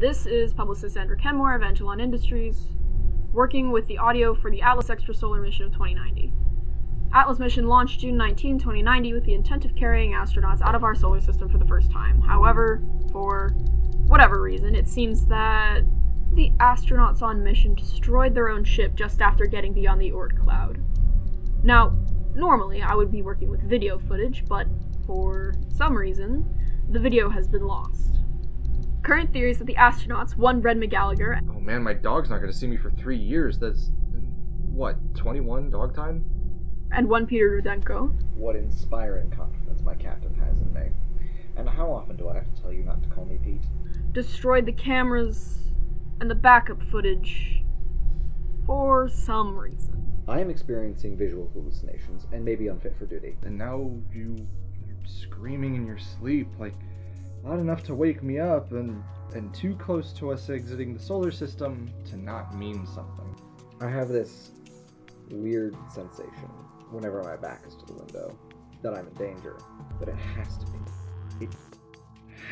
This is publicist Andra Kenmore of Angelon Industries, working with the audio for the Atlas Extrasolar mission of 2090. Atlas mission launched June 19, 2090, with the intent of carrying astronauts out of our solar system for the first time. However, for whatever reason, it seems that the astronauts on mission destroyed their own ship just after getting beyond the Oort cloud. Now, normally I would be working with video footage, but for some reason, the video has been lost. Current theory is that the astronauts, one Red McGallagher, Oh man, my dog's not gonna see me for three years. That's what, 21 dog time? and one Peter Rudenko, What inspiring confidence my captain has in me. And how often do I have to tell you not to call me Pete? destroyed the cameras and the backup footage for some reason. I am experiencing visual hallucinations and may be unfit for duty. And now you, you're screaming in your sleep, like not enough to wake me up, and and too close to us exiting the solar system to not mean something. I have this weird sensation whenever my back is to the window that I'm in danger. But it has to be. It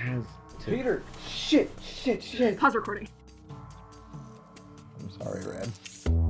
has to. Peter! Shit! Shit! Shit! Pause recording. I'm sorry, Red.